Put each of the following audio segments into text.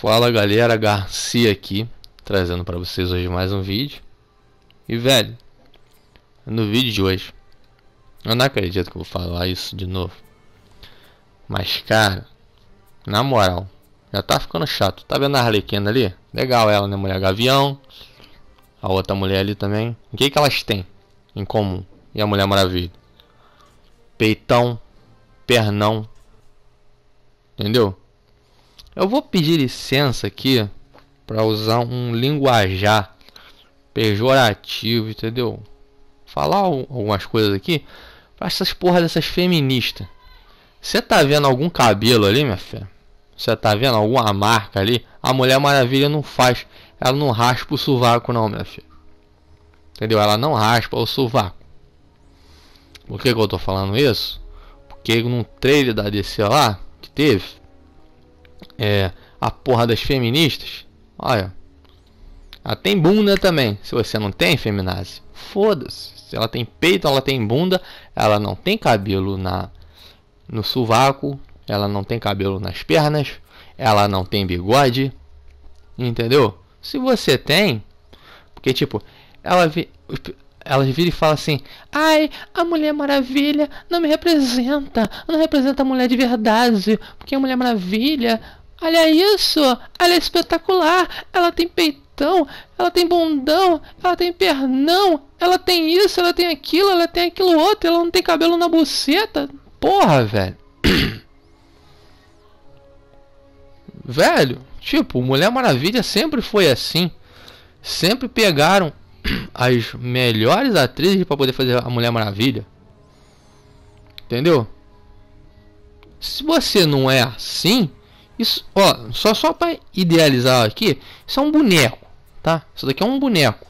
Fala galera, Garcia aqui, trazendo para vocês hoje mais um vídeo. E velho, no vídeo de hoje, eu não acredito que eu vou falar isso de novo. Mas cara, na moral, já tá ficando chato. Tá vendo a Arlequina ali? Legal ela, né? Mulher Gavião. A outra mulher ali também. O que, que elas têm em comum? E a Mulher Maravilha? Peitão, pernão. Entendeu? Eu vou pedir licença aqui para usar um linguajar pejorativo, entendeu? Falar algumas coisas aqui para essas porra dessas feministas. Você tá vendo algum cabelo ali, minha fé? Você tá vendo alguma marca ali? A Mulher Maravilha não faz. Ela não raspa o sovaco, não, minha filha. Entendeu? Ela não raspa o sovaco. Por que, que eu tô falando isso? Porque no trailer da DC lá, que teve, é, a porra das feministas, olha, ela tem bunda também. Se você não tem, feminazi, foda-se. Se ela tem peito, ela tem bunda, ela não tem cabelo na no sovaco, ela não tem cabelo nas pernas, ela não tem bigode, entendeu? Se você tem, porque tipo, ela vi, ela vira e fala assim: "Ai, a Mulher Maravilha não me representa, não representa a mulher de verdade, porque a Mulher Maravilha, olha isso, ela é espetacular, ela tem peitão, ela tem bundão, ela tem pernão, ela tem isso, ela tem aquilo, ela tem aquilo outro, ela não tem cabelo na buceta". Porra, velho. Velho, tipo, Mulher Maravilha sempre foi assim. Sempre pegaram as melhores atrizes para poder fazer a Mulher Maravilha. Entendeu? Se você não é assim, isso, ó, só só para idealizar aqui, isso é um boneco, tá? Isso daqui é um boneco.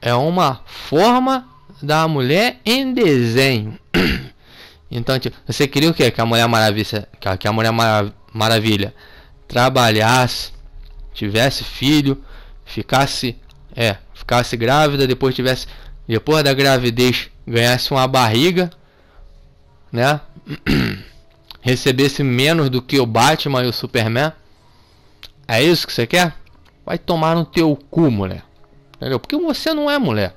É uma forma da mulher em desenho. então, tipo, você queria o quê? Que a Mulher Maravilha, que a Mulher Maravilha trabalhasse, tivesse filho, ficasse, é, ficasse grávida, depois tivesse, depois da gravidez, ganhasse uma barriga, né? Recebesse menos do que o Batman e o Superman. É isso que você quer? Vai tomar no teu cu, mulher. Entendeu? Porque você não é mulher.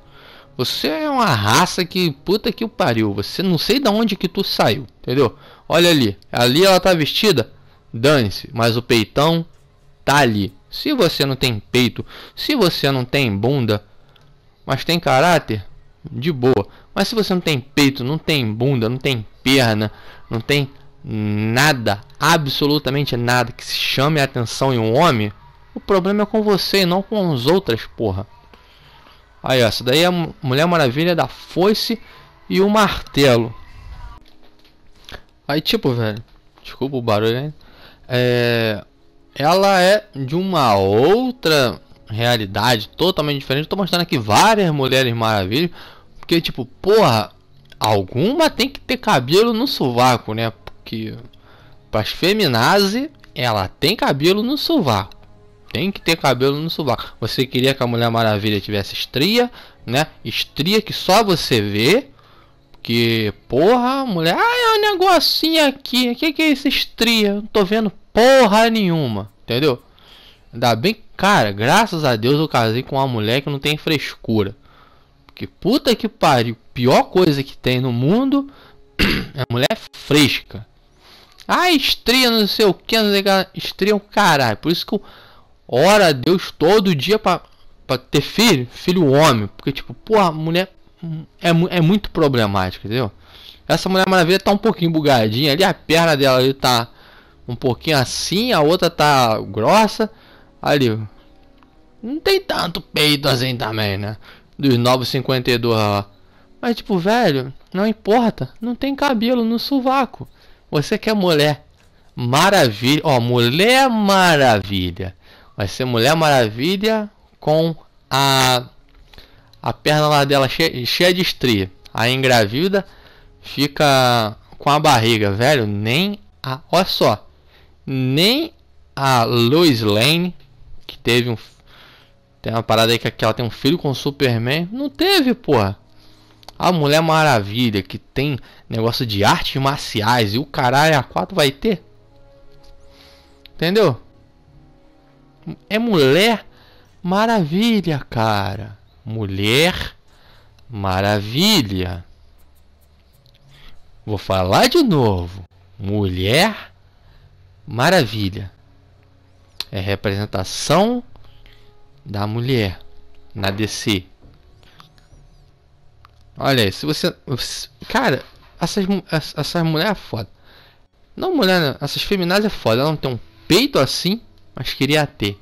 Você é uma raça que puta que o pariu. Você não sei de onde que tu saiu, entendeu? Olha ali, ali ela tá vestida dane-se, mas o peitão tá ali. Se você não tem peito, se você não tem bunda, mas tem caráter, de boa. Mas se você não tem peito, não tem bunda, não tem perna, não tem nada, absolutamente nada que se chame a atenção em um homem, o problema é com você e não com as outras, porra. Aí, essa daí é a Mulher Maravilha da foice e o martelo. Aí, tipo, velho, desculpa o barulho, hein? é, ela é de uma outra realidade totalmente diferente. Estou mostrando aqui várias mulheres maravilhas, porque tipo, porra, alguma tem que ter cabelo no sovaco, né? Porque para as feminazes, ela tem cabelo no sovaco. Tem que ter cabelo no sovaco. Você queria que a Mulher Maravilha tivesse estria, né? Estria que só você vê. Que, porra, mulher, ah, é um negocinho aqui. O que, que é esse estria? Não tô vendo porra nenhuma. Entendeu? Ainda bem, cara, graças a Deus eu casei com uma mulher que não tem frescura. Porque puta que pariu, pior coisa que tem no mundo é mulher fresca. Ah, estria, não sei o que, não sei o que. Estria é caralho. Por isso que eu oro a Deus todo dia pra, pra ter filho, filho homem. Porque, tipo, porra, mulher é, é muito problemática, entendeu? Essa Mulher Maravilha tá um pouquinho bugadinha ali, a perna dela ali tá um pouquinho assim, a outra tá grossa. Ali, não tem tanto peito assim também, né? Dos 952 lá. Mas tipo, velho, não importa, não tem cabelo no sovaco. Você quer mulher maravilha, ó, mulher maravilha. Vai ser mulher maravilha com a a perna lá dela cheia, cheia de estria. Aí engravida, fica com a barriga, velho. Nem a. Olha só. Nem a Lois Lane, que teve um. Tem uma parada aí que ela tem um filho com o Superman. Não teve, porra. A Mulher Maravilha, que tem negócio de artes marciais e o caralho a 4 vai ter. Entendeu? É Mulher Maravilha, cara. Mulher Maravilha. Vou falar de novo. Mulher Maravilha. É representação da mulher na DC. Olha aí, se você. Cara, essas, essas mulheres é foda. Não mulher, essas feminazes é foda. Ela não tem um peito assim, mas queria ter.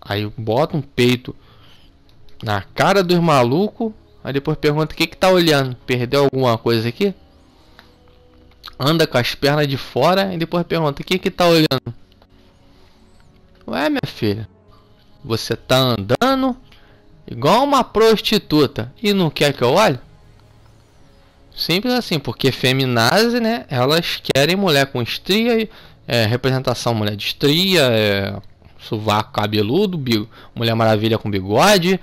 Aí bota um peito na cara dos malucos. Aí depois pergunta o que que tá olhando. Perdeu alguma coisa aqui? Anda com as pernas de fora e depois pergunta o que que tá olhando. Ué, minha filha. Você tá andando igual uma prostituta e não quer que eu olhe? Simples assim, porque feminazi, né? Elas querem mulher com estria, é, representação mulher de estria, é, sovaco cabeludo, bigo, mulher maravilha com bigode,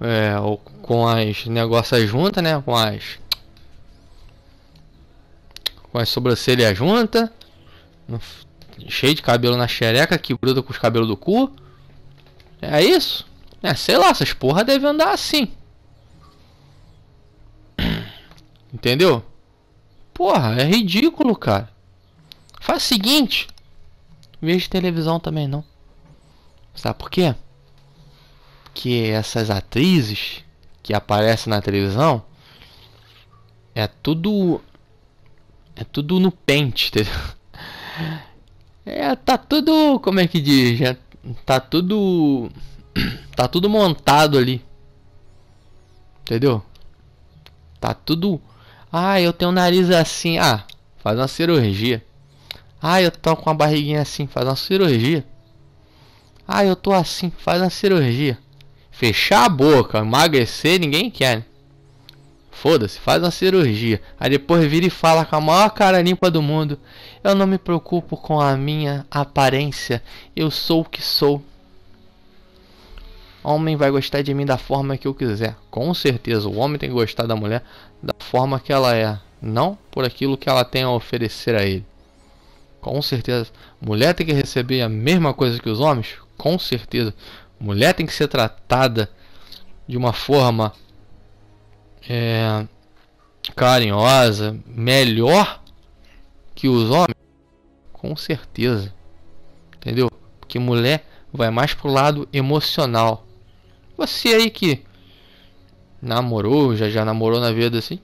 é, ou com as negócios juntas, né? Com as com as sobrancelhas juntas, cheio de cabelo na xereca que gruda com os cabelos do cu. É isso? É, sei lá, essas porra devem andar assim. Entendeu? Porra, é ridículo, cara. Faz o seguinte. Veja televisão também não. Sabe por quê? Que essas atrizes que aparecem na televisão é tudo é tudo no pente, entendeu? É, tá tudo, como é que diz? É, tá tudo tá tudo montado ali. Entendeu? Tá tudo ah, eu tenho um nariz assim. Ah, faz uma cirurgia. Ah, eu tô com a barriguinha assim. Faz uma cirurgia. Ah, eu tô assim. Faz uma cirurgia. Fechar a boca, emagrecer, ninguém quer. Foda-se, faz uma cirurgia. Aí depois vira e fala com a maior cara limpa do mundo. Eu não me preocupo com a minha aparência. Eu sou o que sou. Homem vai gostar de mim da forma que eu quiser. Com certeza, o homem tem que gostar da mulher da forma que ela é, não por aquilo que ela tem a oferecer a ele. Com certeza, mulher tem que receber a mesma coisa que os homens. Com certeza, mulher tem que ser tratada de uma forma é, carinhosa, melhor que os homens. Com certeza, entendeu? Porque mulher vai mais pro lado emocional você aí que namorou, já já namorou na vida assim.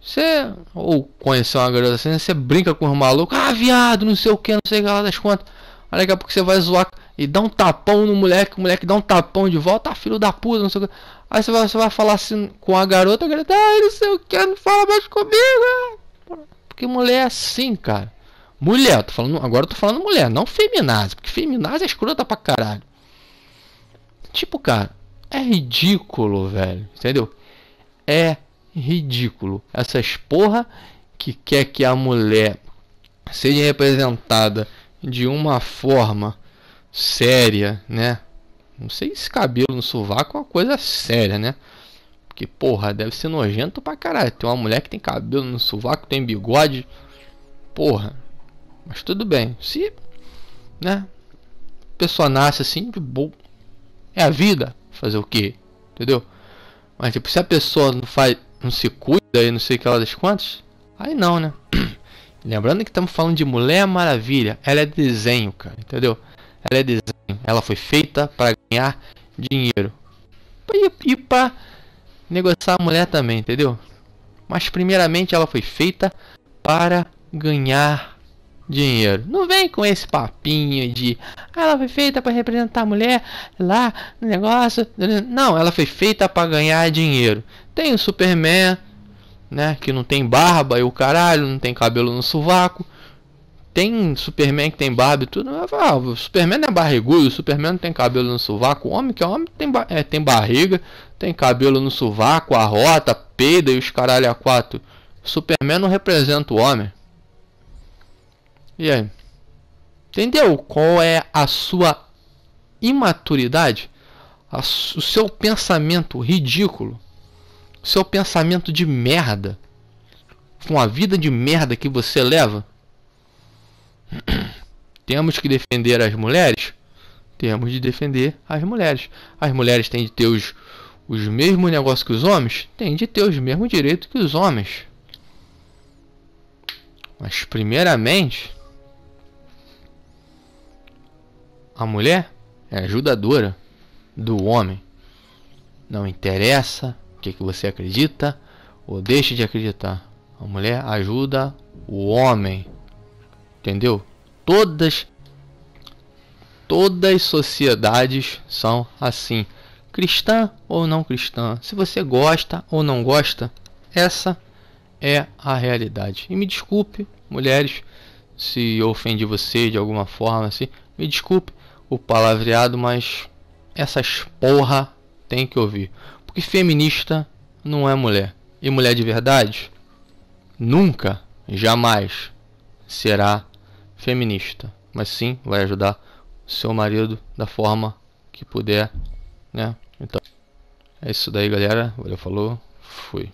Você ou conheceu uma garota assim, você brinca com os malucos, ah, viado, não sei o que, não sei o que lá das contas. Aí daqui a pouco você vai zoar e dá um tapão no moleque, o moleque dá um tapão de volta, ah, filho da puta, não sei o que. Aí você vai, você vai falar assim com a garota, a garota, ah, não sei o que, não fala mais comigo. Porque mulher é assim, cara. Mulher, tô falando, agora eu tô falando mulher, não feminazi, porque feminazi é escrota pra caralho. Tipo, cara, é ridículo, velho. Entendeu? É ridículo. Essas porra que quer que a mulher seja representada de uma forma séria, né? Não sei se cabelo no sovaco é uma coisa séria, né? Porque, porra, deve ser nojento pra caralho. Tem uma mulher que tem cabelo no sovaco, tem bigode. Porra. Mas tudo bem. Se, né? A pessoa nasce assim, de boa. É a vida. Fazer o quê? Entendeu? Mas tipo, se a pessoa não faz. não se cuida e não sei que ela das quantas, aí não, né? Lembrando que estamos falando de Mulher Maravilha. Ela é desenho, cara, entendeu? Ela é desenho. Ela foi feita para ganhar dinheiro. E, e para negociar a mulher também, entendeu? Mas primeiramente ela foi feita para ganhar dinheiro. Não vem com esse papinho de ah, ela foi feita para representar a mulher lá no negócio. Não, ela foi feita para ganhar dinheiro. Tem o Superman, né, que não tem barba e o caralho, não tem cabelo no sovaco. Tem Superman que tem barba e tudo. Ah, o Superman é barrigudo, o Superman não tem cabelo no sovaco. O homem que é homem tem, é, tem barriga, tem cabelo no sovaco, a rota, peida e os caralho a quatro. Superman não representa o homem. E aí? Entendeu qual é a sua imaturidade? o seu pensamento ridículo? O seu pensamento de merda? Com a vida de merda que você leva? Temos que defender as mulheres? Temos de defender as mulheres. As mulheres têm de ter os, os mesmos negócios que os homens? Têm de ter os mesmos direitos que os homens. Mas, primeiramente, a mulher é ajudadora do homem. Não interessa o que, que você acredita ou deixe de acreditar. A mulher ajuda o homem. Entendeu? Todas todas as sociedades são assim, cristã ou não cristã. Se você gosta ou não gosta, essa é a realidade. E me desculpe, mulheres, se ofendi você de alguma forma assim, me desculpe o palavreado, mas essas porra tem que ouvir. Porque feminista não é mulher. E mulher de verdade nunca, jamais será feminista. Mas sim vai ajudar seu marido da forma que puder, né? Então, é isso daí, galera. Valeu, falou. Fui.